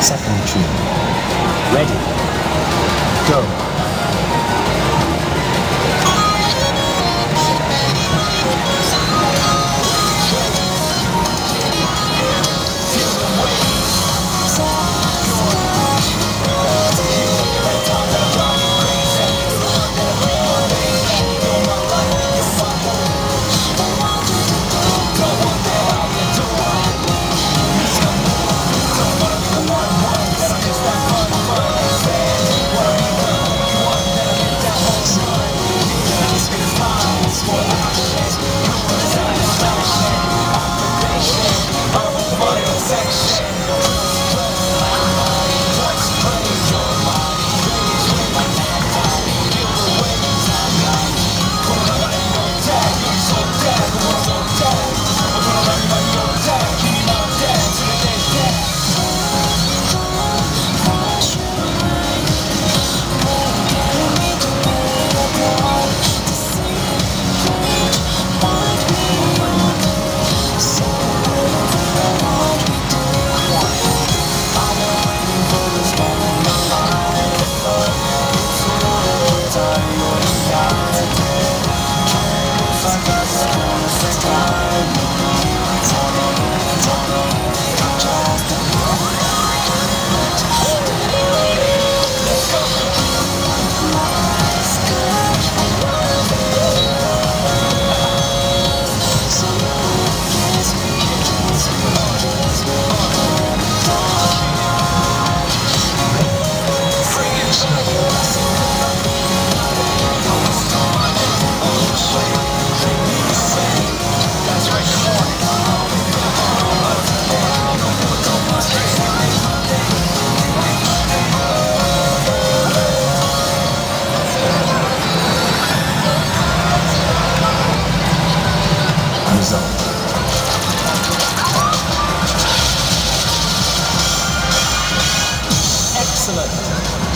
Second tune. Ready. Go. zone. Excellent.